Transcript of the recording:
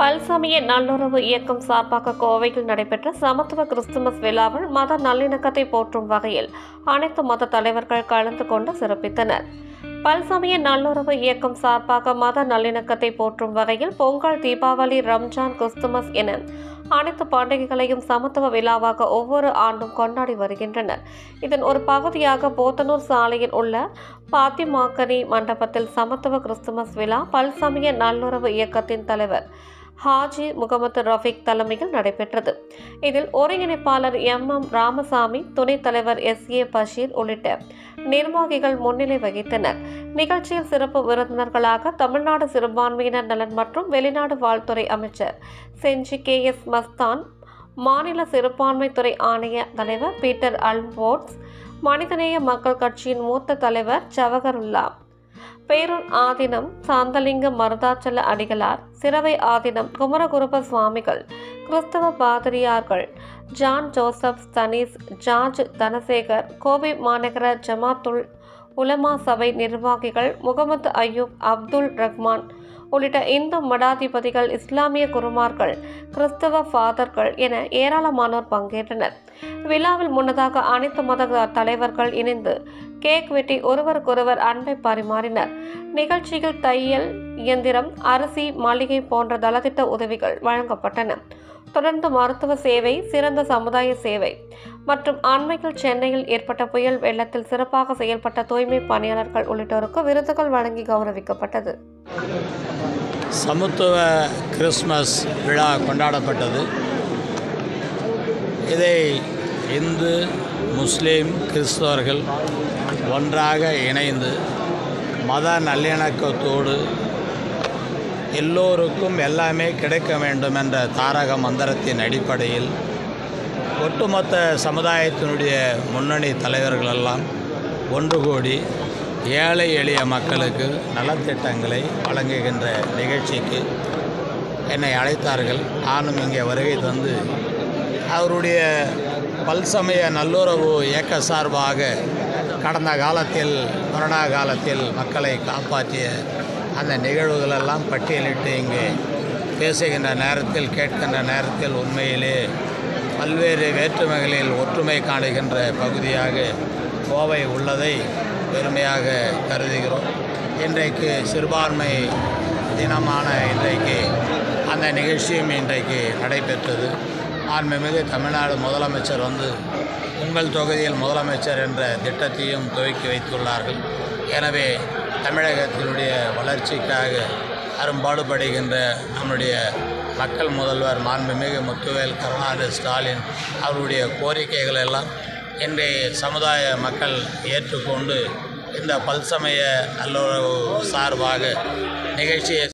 பல்சமய நல்லுறவு இயக்கம் சார்பாக கோவையில் நடைபெற்ற சமத்துவ கிறிஸ்துமஸ் விழாவில் மத நல்லிணக்கத்தை போற்றும் வகையில் அனைத்து மத தலைவர்கள் கலந்து கொண்டு சிறப்பித்தனர். பல்சமய நல்லுறவு இயக்கம் சார்பாக மத நல்லிணக்கத்தை போற்றும் வகையில் பொங்கல் தீபாவளி ரம்ஜான் கிறிஸ்துமஸ் என அனைத்து பண்டிகைகளையும் சமத்துவ விழாவாக ஒவ்வொரு ஆண்டும் கொண்டாடி வருகின்றனர். இதன் ஒரு பகுதியாக போத்தனூர் சாலையில் உள்ள பாத்திமாக்கனி மண்டபத்தில் சமத்துவ கிறிஸ்துமஸ் விழா பல்சமய நல்லுறவு இயக்கத்தின் தலைவர் ஹாஜி முகமது ரஃபிக் தலைமையில் நடைபெற்றது. இதில் ஒருங்கிணைப்பாளர் எம். எம். ராமசாமி துணைத் தலைவர் எஸ். ஏ. பஷீர் உள்ளிட்ட நிர்வாகிகள் முன்னிலை வகித்தனர். நிகழ்ச்சியில் சிறப்பு விருந்தினர்களாக தமிழ்நாடு சிறுபான்மையினர் நலன் மற்றும் வெளிநாடு வாழ்த்துறை அமைச்சர் செஞ்சி கே. எஸ். மஸ்தான் மாநில சிறுபான்மைத்துறை ஆணைய தலைவர் பீட்டர் அல்போர்ட்ஸ் மனிதநேய மக்கள் கட்சியின் மூத்த தலைவர் ஜவஹருல்லா பேரூர் ஆதீனம் சாந்தலிங்க மருதாச்சல அடிகளார் சிறவை ஆதீனம் குமரகுருப சுவாமிகள் கிறிஸ்தவ பாதிரியார்கள் John Joseph Stanis George Dhanasekar Kovai மாநகர ஜமாத்துல் உலமா சபை நிர்வாகிகள் முகமது அய்யூப் அப்துல் ரஹ்மான் உள்ளிட்ட இந்து மடாதிபதிகள் இஸ்லாமிய குருமார்கள் கிறிஸ்தவ ஃபாதர்கள் என ஏராளமானோர் பங்கேற்றனர். விழாவில் முன்னதாக அனைத்து மத தலைவர்கள் இணைந்து கேக் வெட்டி ஒருவருக்கொருவர் அன்பை பரிமாறினர். நிகழ்ச்சியில் தையல் இயந்திரம் அரிசி மளிகை போன்ற நலத்திட்ட உதவிகள் வழங்கப்பட்டன. தொடர்ந்து மருத்துவ சேவை சிறந்த சமுதாய சேவை மற்றும் அண்மையில் சென்னையில் ஏற்பட்ட புயல் வெள்ளத்தில் சிறப்பாக செயல்பட்ட தூய்மை பணியாளர்கள் உள்ளிட்டோருக்கு விருதுகள் வழங்கி கௌரவிக்கப்பட்டது. சமத்துவ கிறிஸ்மஸ் விழா கொண்டாடப்பட்டது. இதை இந்து முஸ்லீம் கிறிஸ்தவர்கள் ஒன்றாக இணைந்து மத நல்லிணக்கத்தோடு எல்லோருக்கும் எல்லாமே கிடைக்க வேண்டும் என்ற தாரக மந்திரத்தின் அடிப்படையில் ஒட்டுமொத்த சமுதாயத்தினுடைய முன்னணி தலைவர்களெல்லாம் ஒன்று கூடி ஏழை எளிய மக்களுக்கு நலத்திட்டங்களை வழங்குகின்ற நிகழ்ச்சிக்கு என்னை அழைத்தார்கள். நானும் இங்கே வருகை தந்து அவருடைய பல்சமய நல்லுறவு இயக்க சார்பாக கடந்த காலத்தில் கொரோனா காலத்தில் மக்களை காப்பாற்றிய அந்த நிகழ்வுகளெல்லாம் பட்டியலிட்டு இங்கே பேசுகின்ற நேரத்தில் கேட்கின்ற நேரத்தில் உண்மையிலே பல்வேறு வேற்றுமைகளில் ஒற்றுமை காணுகின்ற பகுதியாக கோவை உள்ளதை பெருமையாக கருதுகிறோம். இன்றைக்கு சிறுபான்மை தினமான இன்றைக்கு அந்த நிகழ்ச்சியும் இன்றைக்கு நடைபெற்றது. ஆண்மைமிகு தமிழ்நாடு முதலமைச்சர் வந்து உங்கள் தொகுதியில் முதலமைச்சர் என்ற திட்டத்தையும் துவக்கி வைத்துள்ளார்கள். எனவே தமிழகத்தினுடைய வளர்ச்சிக்காக அரும்பாடுபடுகின்ற நம்முடைய மக்கள் முதல்வர் மாண்புமிகு முத்துவேல் கருணாநிதி ஸ்டாலின் அவருடைய கோரிக்கைகள் எல்லாம் என்று சமுதாய மக்கள் ஏற்றுக்கொண்டு இந்த பல்சமய நல்லுறவு சார்பாக நிகழ்ச்சியை